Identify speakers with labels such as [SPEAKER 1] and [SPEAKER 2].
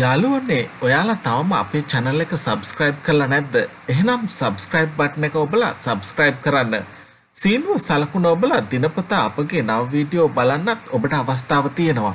[SPEAKER 1] යාළුවනේ ඔයාලා තවම අපේ channel එක subscribe කරලා නැද්ද? එහෙනම් subscribe button එක ඔබලා subscribe කරන්න. සීනුව සලකුණ ඔබලා දිනපතා අපගේ නව වීඩියෝ බලන්නත් ඔබට අවස්ථාව තියෙනවා.